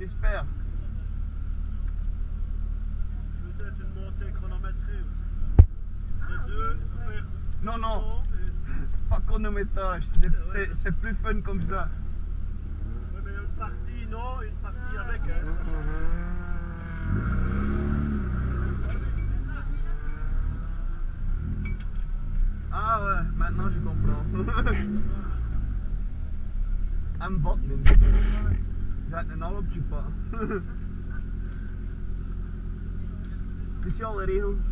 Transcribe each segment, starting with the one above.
j'espère. Peut-être une montée chronométrée aussi. Ah, Les deux, ok, ouais. faire Non, non, et- pas chronométrage, c'est- c'est c'est plus fun comme ça. Ouais, mais une partie non, une partie Ah, avec. hein, ça. Ah ouais, maintenant je comprends. En wat that technology. Is she all real?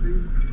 please?